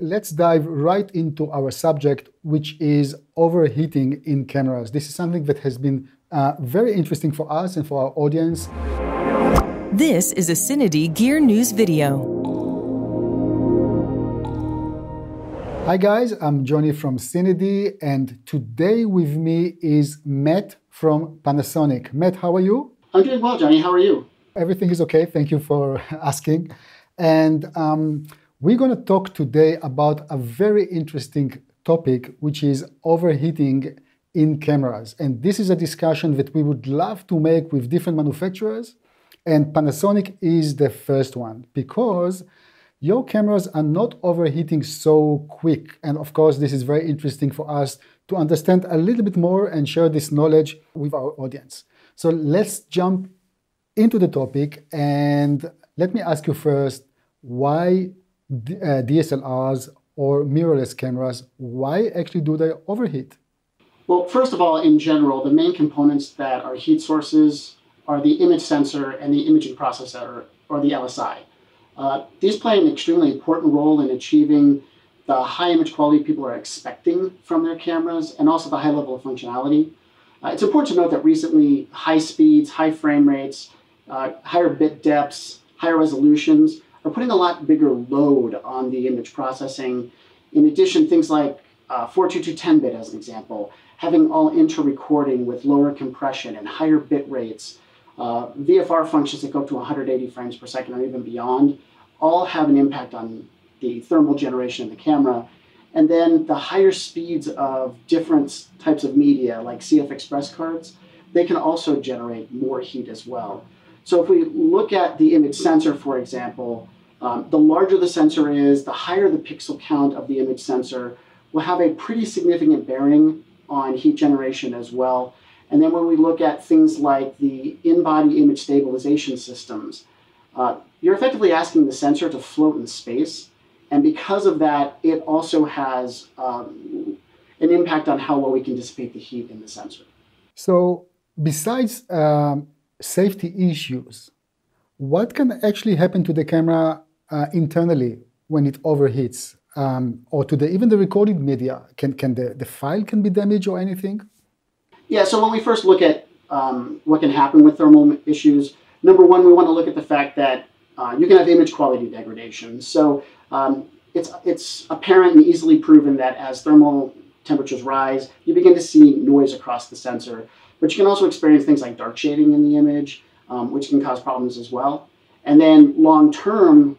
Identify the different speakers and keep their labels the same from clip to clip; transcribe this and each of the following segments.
Speaker 1: Let's dive right into our subject, which is overheating in cameras. This is something that has been uh, very interesting for us and for our audience.
Speaker 2: This is a CineD Gear News video.
Speaker 1: Hi guys, I'm Johnny from CineD, and today with me is Matt from Panasonic. Matt, how are you?
Speaker 3: I'm doing well, Johnny. How are you?
Speaker 1: Everything is okay. Thank you for asking. And um, we're going to talk today about a very interesting topic, which is overheating in cameras. And this is a discussion that we would love to make with different manufacturers. And Panasonic is the first one because your cameras are not overheating so quick. And of course, this is very interesting for us to understand a little bit more and share this knowledge with our audience. So let's jump into the topic and let me ask you first why DSLRs or mirrorless cameras, why actually do they overheat?
Speaker 3: Well, first of all, in general, the main components that are heat sources are the image sensor and the imaging processor, or the LSI. Uh, these play an extremely important role in achieving the high image quality people are expecting from their cameras and also the high level of functionality. Uh, it's important to note that recently high speeds, high frame rates, uh, higher bit depths, higher resolutions are putting a lot bigger load on the image processing. In addition, things like uh, 42210-bit as an example, having All-Intra-recording with lower compression and higher bit rates, uh, VFR functions that go up to 180 frames per second or even beyond, all have an impact on the thermal generation of the camera. And then the higher speeds of different types of media, like CFexpress cards, they can also generate more heat as well. So if we look at the image sensor, for example, um, the larger the sensor is, the higher the pixel count of the image sensor will have a pretty significant bearing on heat generation as well. And then when we look at things like the in-body image stabilization systems, uh, you're effectively asking the sensor to float in space. And because of that, it also has um, an impact on how well we can dissipate the heat in the sensor.
Speaker 1: So besides um, safety issues, what can actually happen to the camera uh, internally when it overheats, um, or to the even the recorded media? Can can the, the file can be damaged or anything?
Speaker 3: Yeah. So when we first look at um, what can happen with thermal issues, number one, we want to look at the fact that uh, you can have image quality degradation. So um, it's it's apparent and easily proven that as thermal temperatures rise, you begin to see noise across the sensor. But you can also experience things like dark shading in the image, um, which can cause problems as well. And then long term,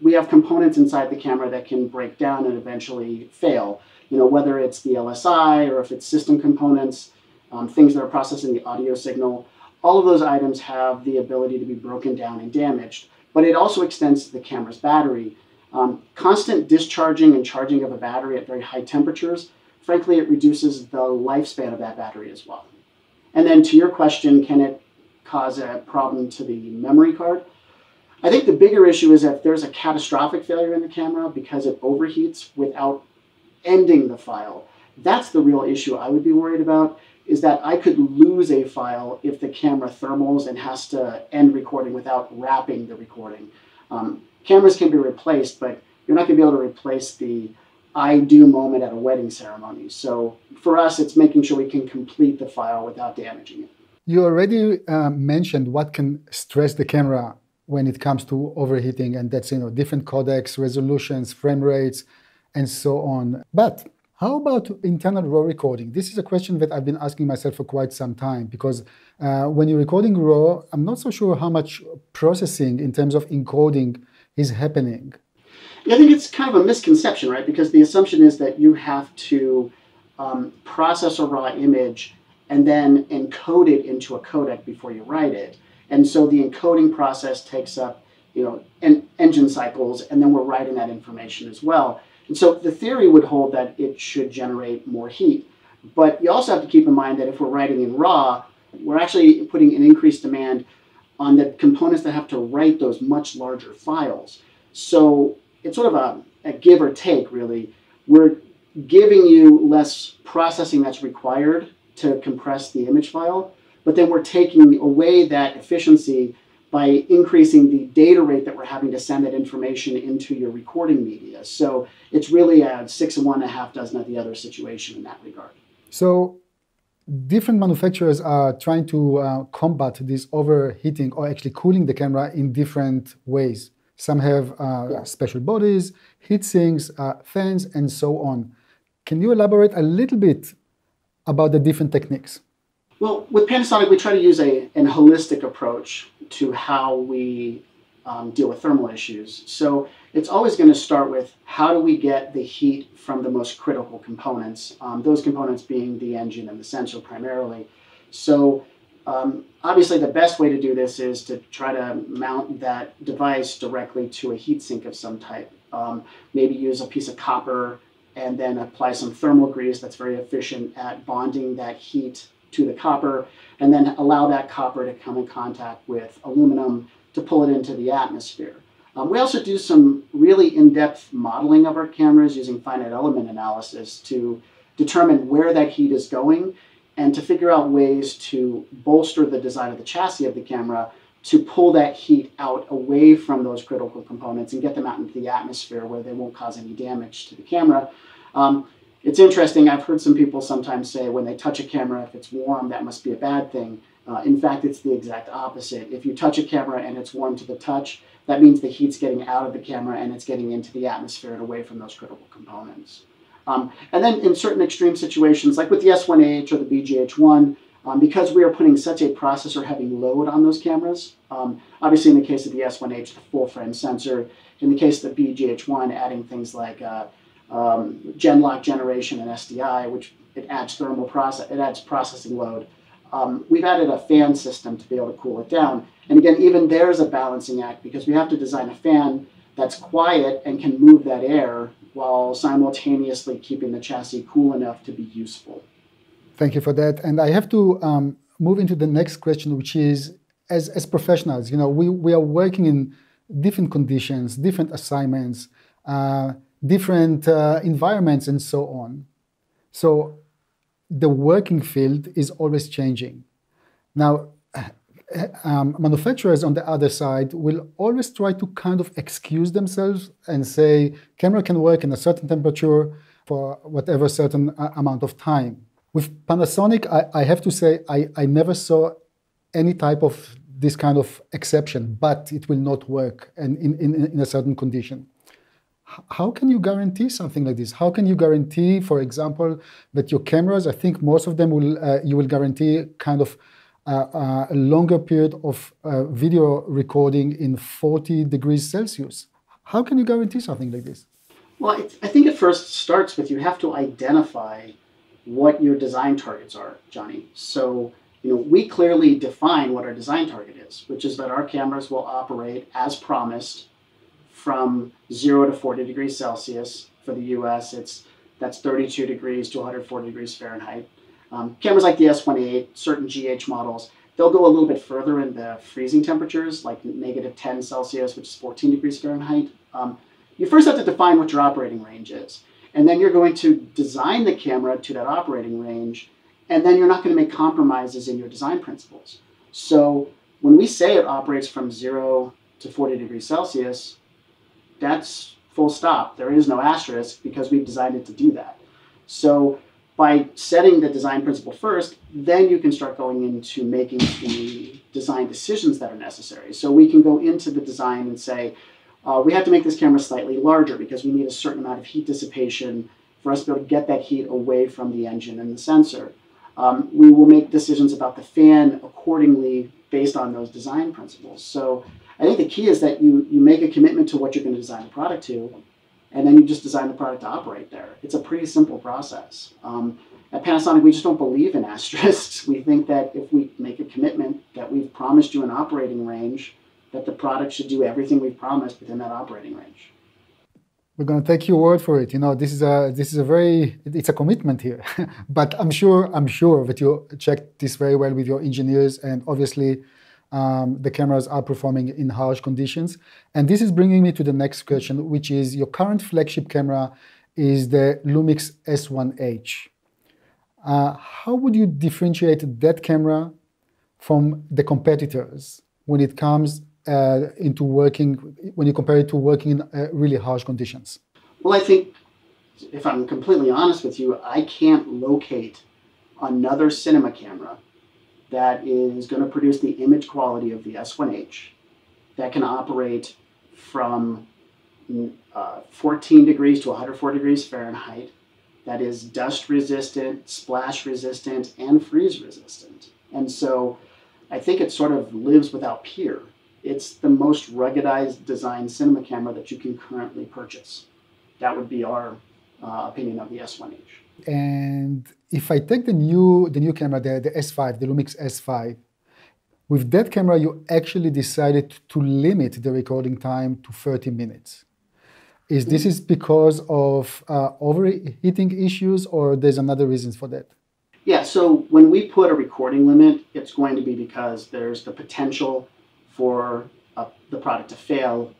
Speaker 3: we have components inside the camera that can break down and eventually fail. You know, whether it's the LSI or if it's system components, um, things that are processing the audio signal, all of those items have the ability to be broken down and damaged. But it also extends to the camera's battery. Um, constant discharging and charging of a battery at very high temperatures, frankly, it reduces the lifespan of that battery as well. And then to your question, can it cause a problem to the memory card? I think the bigger issue is if there's a catastrophic failure in the camera because it overheats without ending the file. That's the real issue I would be worried about is that I could lose a file if the camera thermals and has to end recording without wrapping the recording. Um, cameras can be replaced, but you're not going to be able to replace the I do moment at a wedding ceremony. So for us, it's making sure we can complete the file without damaging it.
Speaker 1: You already uh, mentioned what can stress the camera when it comes to overheating, and that's you know different codecs, resolutions, frame rates, and so on. But how about internal RAW recording? This is a question that I've been asking myself for quite some time because uh, when you're recording RAW, I'm not so sure how much processing in terms of encoding is happening.
Speaker 3: I think it's kind of a misconception, right? Because the assumption is that you have to um, process a raw image and then encode it into a codec before you write it. And so the encoding process takes up, you know, en- engine cycles, and then we're writing that information as well. And so the theory would hold that it should generate more heat. But you also have to keep in mind that if we're writing in RAW, we're actually putting an increased demand on the components that have to write those much larger files. So it's sort of a, a give or take, really. We're giving you less processing that's required to compress the image file, but then we're taking away that efficiency by increasing the data rate that we're having to send that information into your recording media. So it's really a six and one and a half dozen of the other situation in that regard.
Speaker 1: So different manufacturers are trying to uh, combat this overheating or actually cooling the camera in different ways. Some have uh, yeah. special bodies, heat sinks, uh, fans, and so on. Can you elaborate a little bit about the different techniques?
Speaker 3: Well, with Panasonic, we try to use a, an holistic approach to how we um, deal with thermal issues. So it's always going to start with how do we get the heat from the most critical components, um, those components being the engine and the sensor primarily. So um, obviously the best way to do this is to try to mount that device directly to a heat sink of some type. Um, maybe use a piece of copper and then apply some thermal grease that's very efficient at bonding that heat to the copper, and then allow that copper to come in contact with aluminum to pull it into the atmosphere. Um, we also do some really in-depth modeling of our cameras using finite element analysis to determine where that heat is going and to figure out ways to bolster the design of the chassis of the camera to pull that heat out away from those critical components and get them out into the atmosphere where they won't cause any damage to the camera. Um, it's interesting, I've heard some people sometimes say when they touch a camera, if it's warm, that must be a bad thing. Uh, in fact, it's the exact opposite. If you touch a camera and it's warm to the touch, that means the heat's getting out of the camera and it's getting into the atmosphere and away from those critical components. Um, and then in certain extreme situations, like with the S1H or the BGH1, um, because we are putting such a processor heavy load on those cameras, um, obviously in the case of the S1H, the full frame sensor, in the case of the BGH1, adding things like uh, um, Genlock generation and SDI, which it adds thermal process, it adds processing load. Um, we've added a fan system to be able to cool it down. And again, even there's a balancing act because we have to design a fan that's quiet and can move that air while simultaneously keeping the chassis cool enough to be useful.
Speaker 1: Thank you for that. And I have to um, move into the next question, which is as, as professionals, you know, we, we are working in different conditions, different assignments. Uh, different uh, environments and so on. So the working field is always changing. Now, um, manufacturers on the other side will always try to kind of excuse themselves and say camera can work in a certain temperature for whatever certain uh, amount of time. With Panasonic, I, I have to say I, I never saw any type of this kind of exception, but it will not work in, in, in a certain condition how can you guarantee something like this? How can you guarantee, for example, that your cameras, I think most of them will, uh, you will guarantee kind of uh, uh, a longer period of uh, video recording in 40 degrees Celsius. How can you guarantee something like this?
Speaker 3: Well, I think it first starts with you have to identify what your design targets are, Johnny. So, you know, we clearly define what our design target is, which is that our cameras will operate as promised from 0 to 40 degrees Celsius. For the US, it's that's 32 degrees to 140 degrees Fahrenheit. Um, cameras like the S1A, certain GH models, they'll go a little bit further in the freezing temperatures, like negative 10 Celsius, which is 14 degrees Fahrenheit. Um, you first have to define what your operating range is. And then you're going to design the camera to that operating range, and then you're not going to make compromises in your design principles. So when we say it operates from 0 to 40 degrees Celsius, that's full stop. There is no asterisk because we've designed it to do that. So by setting the design principle first, then you can start going into making the design decisions that are necessary. So we can go into the design and say, uh, we have to make this camera slightly larger because we need a certain amount of heat dissipation for us to be able to get that heat away from the engine and the sensor. Um, we will make decisions about the fan accordingly based on those design principles. So I think the key is that you, you make a commitment to what you're going to design the product to, and then you just design the product to operate there. It's a pretty simple process. Um, at Panasonic, we just don't believe in asterisks. We think that if we make a commitment that we've promised you an operating range, that the product should do everything we've promised within that operating range.
Speaker 1: We're going to take your word for it. You know, this is a this is a very it's a commitment here. but I'm sure I'm sure that you checked this very well with your engineers and obviously um, the cameras are performing in harsh conditions. And this is bringing me to the next question, which is your current flagship camera is the Lumix S1H. Uh, how would you differentiate that camera from the competitors? when it comes uh, into working when you compare it to working in uh, really harsh conditions?
Speaker 3: Well, I think if I'm completely honest with you, I can't locate another cinema camera that is going to produce the image quality of the S1H that can operate from uh, 14 degrees to 104 degrees Fahrenheit that is dust resistant, splash resistant, and freeze resistant. And so I think it sort of lives without peer. It's the most ruggedized design cinema camera that you can currently purchase. That would be our uh, opinion of the S1H.
Speaker 1: And if I take the new the new camera, the, the S5, the Lumix S5, with that camera, you actually decided to limit the recording time to 30 minutes. Is this is because of uh, overheating issues, or there's another reasons for that?
Speaker 3: Yeah. So when we put a recording limit, it's going to be because there's the potential for uh, the product to fail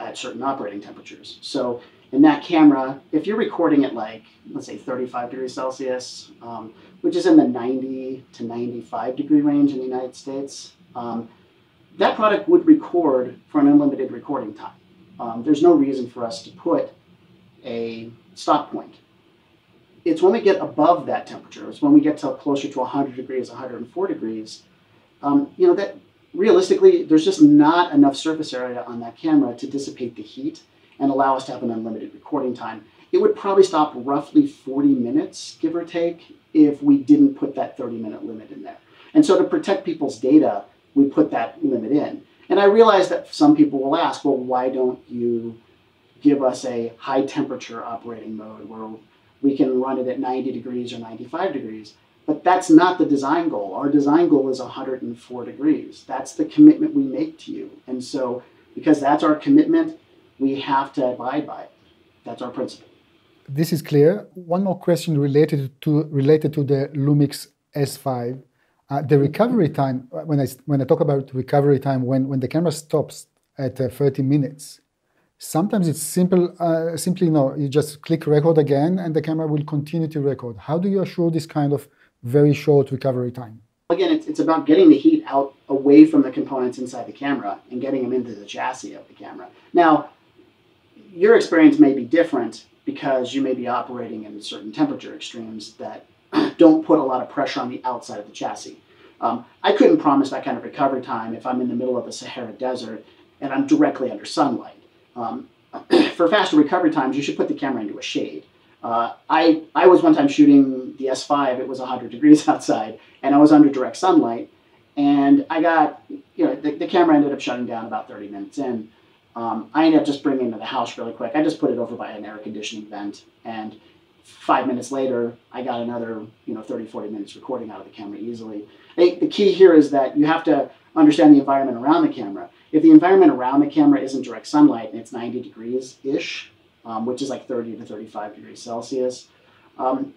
Speaker 3: at certain operating temperatures. So in that camera, if you're recording at like, let's say 35 degrees Celsius, um, which is in the 90 to 95 degree range in the United States, um, that product would record for an unlimited recording time. Um, there's no reason for us to put a stop point. It's when we get above that temperature, it's when we get to closer to 100 degrees, 104 degrees, um, you know, that realistically, there's just not enough surface area on that camera to dissipate the heat and allow us to have an unlimited recording time. It would probably stop roughly 40 minutes, give or take, if we didn't put that 30 minute limit in there. And so to protect people's data, we put that limit in. And I realize that some people will ask, well, why don't you give us a high temperature operating mode where we can run it at 90 degrees or 95 degrees? But that's not the design goal. Our design goal is 104 degrees. That's the commitment we make to you. And so, because that's our commitment, we have to abide by it. That's our principle.
Speaker 1: This is clear. One more question related to related to the Lumix S5. Uh, the recovery time, when I, when I talk about recovery time, when, when the camera stops at uh, 30 minutes, sometimes it's simple, uh, simply, no, you just click record again and the camera will continue to record. How do you assure this kind of very short recovery time?
Speaker 3: Again, it's, it's about getting the heat out away from the components inside the camera and getting them into the chassis of the camera. Now, your experience may be different because you may be operating in certain temperature extremes that don't put a lot of pressure on the outside of the chassis. Um, I couldn't promise that kind of recovery time if I'm in the middle of the Sahara Desert and I'm directly under sunlight. Um, for faster recovery times, you should put the camera into a shade. Uh, I, I was one time shooting the S5, it was 100 degrees outside, and I was under direct sunlight, and I got, you know, the, the camera ended up shutting down about 30 minutes in. Um, I ended up just bringing it to the house really quick. I just put it over by an air conditioning vent, and five minutes later, I got another, you know, 30, 40 minutes recording out of the camera easily. I the key here is that you have to understand the environment around the camera. If the environment around the camera isn't direct sunlight and it's 90 degrees-ish, um, which is like 30 to 35 degrees Celsius, um,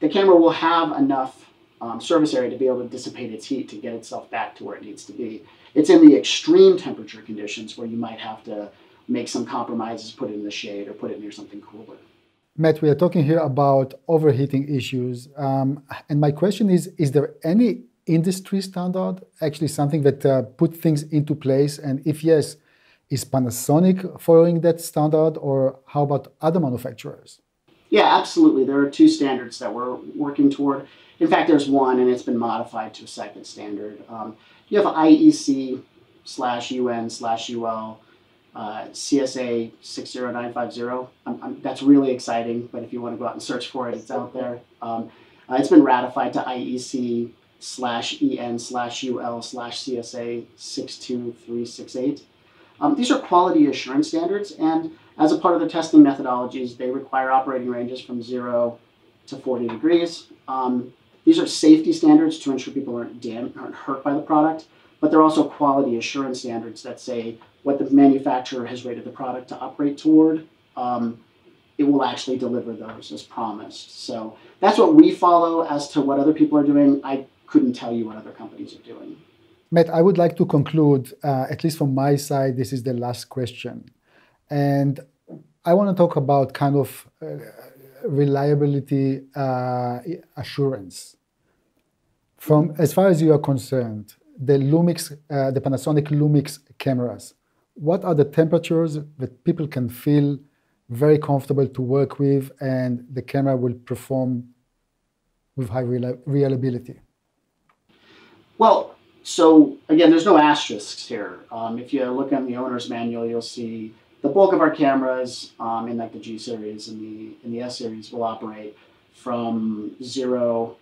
Speaker 3: the camera will have enough um, surface area to be able to dissipate its heat to get itself back to where it needs to be. It's in the extreme temperature conditions where you might have to make some compromises, put it in the shade, or put it near something cooler.
Speaker 1: Matt, we are talking here about overheating issues. Um, and my question is Is there any industry standard, actually something that uh, put things into place? And if yes, is Panasonic following that standard, or how about other manufacturers?
Speaker 3: Yeah, absolutely. There are two standards that we're working toward. In fact, there's one, and it's been modified to a second standard. Um, you have IEC slash EN slash UL uh, CSA 60950. I'm, I'm, that's really exciting, but if you want to go out and search for it, it's out there. Um, uh, it's been ratified to IEC slash EN slash UL slash CSA 62368. Um, these are quality assurance standards, and as a part of the testing methodologies, they require operating ranges from 0 to 40 degrees. Um, these are safety standards to ensure people aren't, dam- aren't hurt by the product, but they're also quality assurance standards that say what the manufacturer has rated the product to operate toward. Um, it will actually deliver those as promised. So that's what we follow as to what other people are doing. I couldn't tell you what other companies are doing.
Speaker 1: Matt, I would like to conclude, uh, at least from my side, this is the last question. And I want to talk about kind of uh, reliability uh, assurance. From as far as you are concerned, the Lumix, uh, the Panasonic Lumix cameras. What are the temperatures that people can feel very comfortable to work with and the camera will perform with high reliability?
Speaker 3: Well, so again, there's no asterisks here. Um, if you look in the owner's manual, you'll see the bulk of our cameras um, in like the G series and the in the S series will operate from zero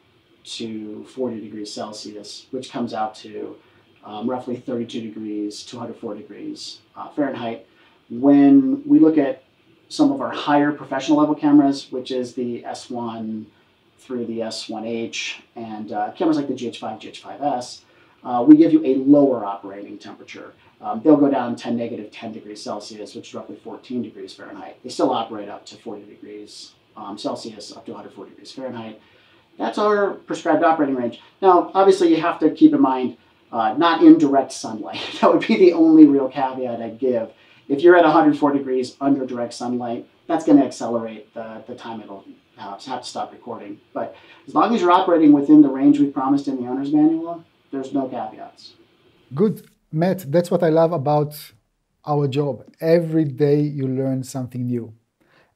Speaker 3: to 40 degrees Celsius, which comes out to um, roughly 32 degrees, 204 degrees uh, Fahrenheit. When we look at some of our higher professional level cameras, which is the S1 through the S1H and uh, cameras like the GH5, GH5S, uh, we give you a lower operating temperature. Um, they'll go down to negative 10 degrees Celsius, which is roughly 14 degrees Fahrenheit. They still operate up to 40 degrees um, Celsius, up to 140 degrees Fahrenheit. That's our prescribed operating range. Now, obviously, you have to keep in mind uh, not in direct sunlight. that would be the only real caveat I'd give. If you're at 104 degrees under direct sunlight, that's going to accelerate the, the time it'll have to stop recording. But as long as you're operating within the range we promised in the owner's manual, there's no caveats.
Speaker 1: Good. Matt, that's what I love about our job. Every day you learn something new.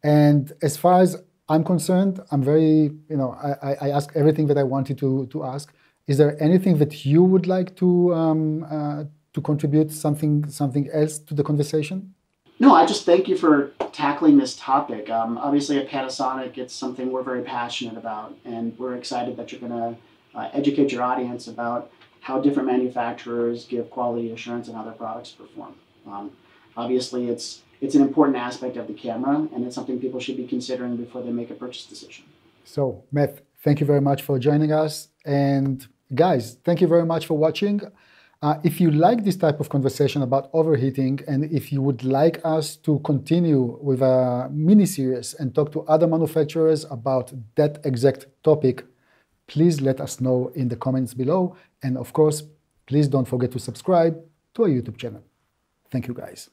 Speaker 1: And as far as I'm concerned, I'm very, you know, I, I ask everything that I wanted to, to ask. Is there anything that you would like to, um, uh, to contribute something, something else to the conversation?
Speaker 3: No, I just thank you for tackling this topic. Um, obviously, at Panasonic, it's something we're very passionate about, and we're excited that you're going to uh, educate your audience about how different manufacturers give quality assurance and how their products perform. Um, obviously, it's it's an important aspect of the camera, and it's something people should be considering before they make a purchase decision.
Speaker 1: So, Matt, thank you very much for joining us. And guys, thank you very much for watching. Uh, if you like this type of conversation about overheating, and if you would like us to continue with a mini series and talk to other manufacturers about that exact topic, please let us know in the comments below. And of course, please don't forget to subscribe to our YouTube channel. Thank you guys.